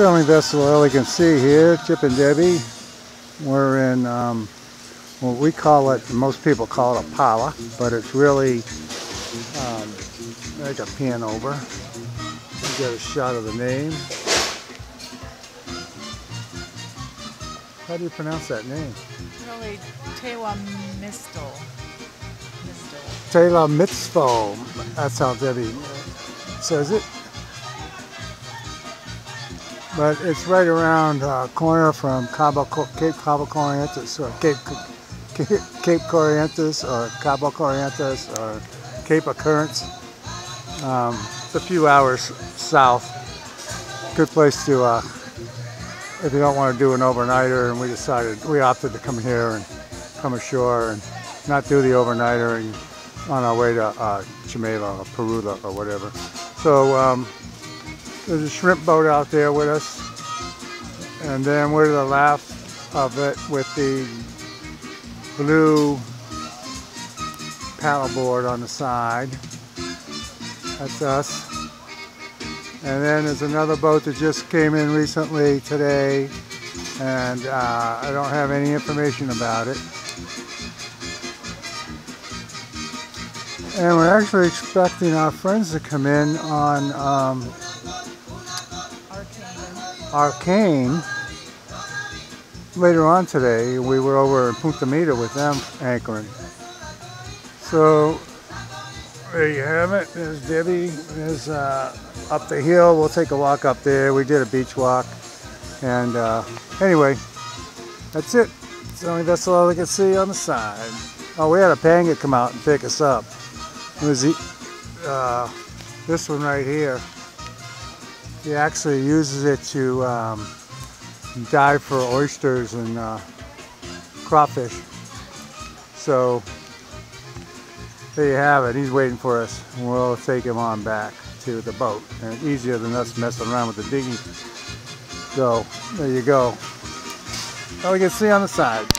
Sailing vessel Elegant Sea here, Chip and Debbie. We're in um, what we call it, most people call it Ipala, but it's really um, like a pan over. You get a shot of the name. How do you pronounce that name? Really, Tewa Mistel. Mistel. Taylor Mitzvah. That's how Debbie says it. But it's right around uh, corner from Cabo, Cape Cabo Corrientes or Cape Cape Corrientes or Cabo Corrientes or Cape Occurrence. Um, it's a few hours south. Good place to uh, if you don't want to do an overnighter. And we decided we opted to come here and come ashore and not do the overnighter and on our way to uh, or Perula or whatever. So um, there's a shrimp boat out there with us. And then we're to the left of it with the blue paddleboard on the side. That's us. And then there's another boat that just came in recently today and uh, I don't have any information about it. And we're actually expecting our friends to come in on um, Arcane. Later on today. We were over in Punta Mita with them anchoring. So there you have it. There's Debbie. There's uh, up the hill. We'll take a walk up there. We did a beach walk. And uh, anyway, that's it. It's the only vessel I can see on the side. Oh, we had a panga come out and pick us up. It was uh, this one right here. He actually uses it to um, dive for oysters and uh, crawfish. So there you have it. He's waiting for us. We'll take him on back to the boat. And easier than us messing around with the dinghy. So there you go. All we can see on the side.